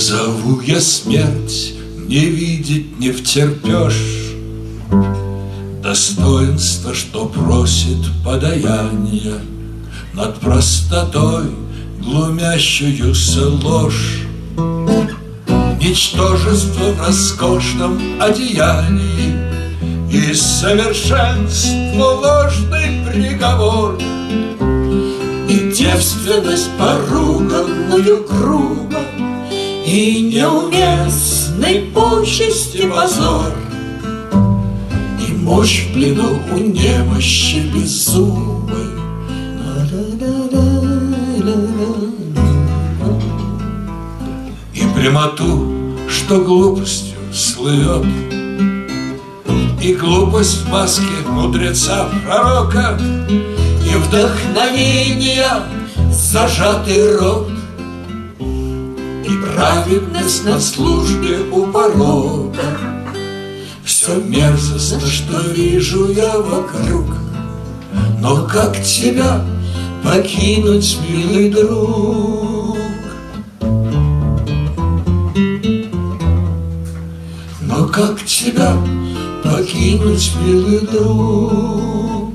Зову я смерть, не видеть не втерпешь Достоинство, что просит подаяния Над простотой, глумящуюся ложь. Ничтожество в роскошном одеянии И совершенство ложный приговор. И девственность поруганную грубо И неуместный почести позор. И мощь в плену у немощи безумной И прямоту, что глупостью слывет. И глупость в маске мудреца пророка. И вдохновение зажатый рот праведность на службе у порога Все мерзостно, что вижу я вокруг Но как тебя покинуть, милый друг? Но как тебя покинуть, милый друг?